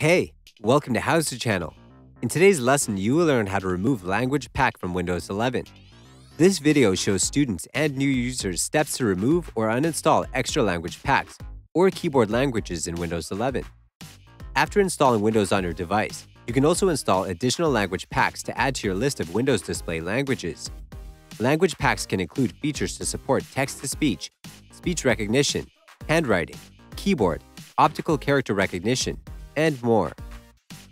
Hey, welcome to HOWZA Channel. In today's lesson, you will learn how to remove Language Pack from Windows 11. This video shows students and new users steps to remove or uninstall extra language packs or keyboard languages in Windows 11. After installing Windows on your device, you can also install additional language packs to add to your list of Windows Display languages. Language packs can include features to support text-to-speech, speech recognition, handwriting, keyboard, optical character recognition, and more.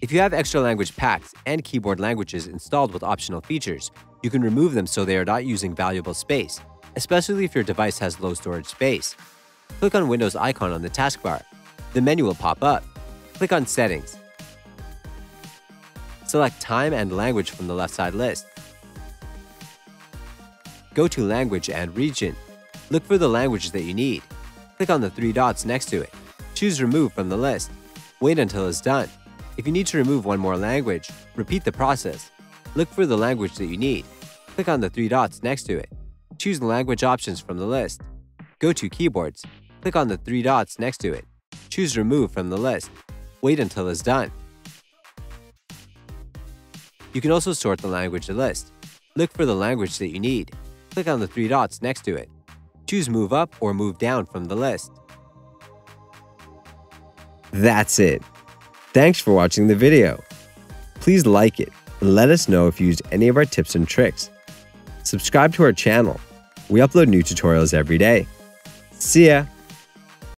If you have extra language packs and keyboard languages installed with optional features, you can remove them so they are not using valuable space, especially if your device has low storage space. Click on Windows icon on the taskbar. The menu will pop up. Click on Settings. Select Time and Language from the left side list. Go to Language and Region. Look for the languages that you need. Click on the three dots next to it. Choose Remove from the list. Wait until it's done. If you need to remove one more language, repeat the process. Look for the language that you need. Click on the three dots next to it. Choose the language options from the list. Go to Keyboards. Click on the three dots next to it. Choose Remove from the list. Wait until it's done. You can also sort the language list. Look for the language that you need. Click on the three dots next to it. Choose Move Up or Move Down from the list. That's it. Thanks for watching the video. Please like it and let us know if you used any of our tips and tricks. Subscribe to our channel. We upload new tutorials every day. See ya!